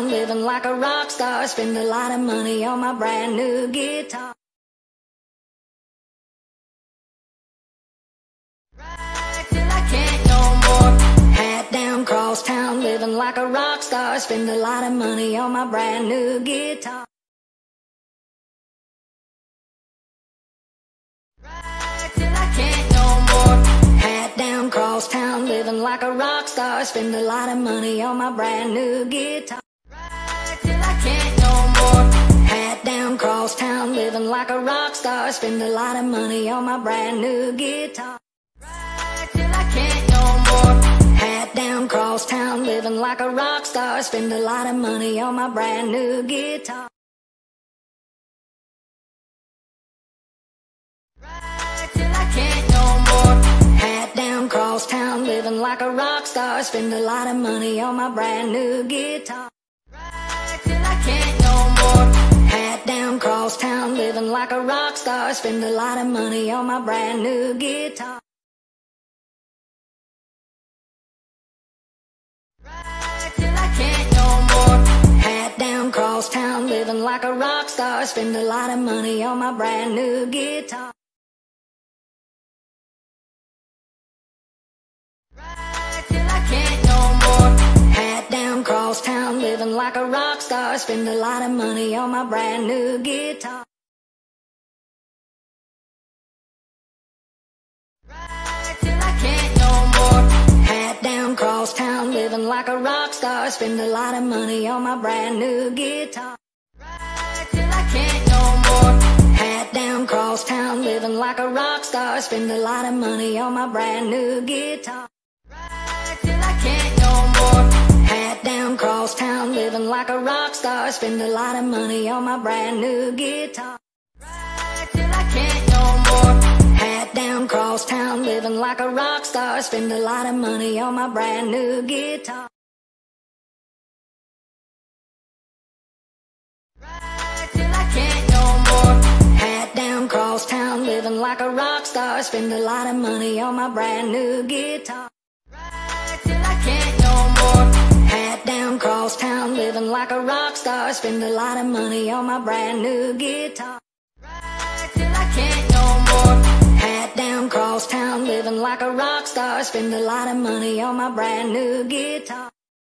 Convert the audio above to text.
town, living like a rock star. Spend a lot of money on my brand new guitar. Ride till I can't no more. Hat down, cross town, living like a rock star. Spend a lot of money on my brand new guitar. Ride till I can't no more. Hat down, cross town, living like a rock star. Spend a lot of money on my brand new guitar. Can't no more. Hat down, cross town, living like a rock star. Spend a lot of money on my brand new guitar. Ride till I can't no more. Hat down, cross town, living like a rock star. Spend a lot of money on my brand new guitar. Ride till I can't no more. Hat down, cross town, living like a rock star. Spend a lot of money on my brand new guitar. Can't no more. Hat down, cross town, living like a rock star. Spend a lot of money on my brand new guitar. Ride till I can't no more. Hat down, cross town, living like a rock star. Spend a lot of money on my brand new guitar. Living like a rock star. Spend a lot of money on my brand new guitar. Cross town, living like a rock star. Spend a lot of money on my brand new guitar. Ride till I can't no more. Hat down, cross town, living like a rock star. Spend a lot of money on my brand new guitar. Living like a rock star. Spend a lot of money on my brand new guitar. Ride till I can't no more. Hat down, cross town, living like a rock star. Spend a lot of money on my brand new guitar. Ride till I can't no more. Hat down, cross town, living like a rock star. Spend a lot of money on my brand new guitar. Ride till I can't no more. Living like a rock star. Spend a lot of money on my brand new guitar. Ride till I can't no more. Hat down, cross town, living like a rock star. Spend a lot of money on my brand new guitar.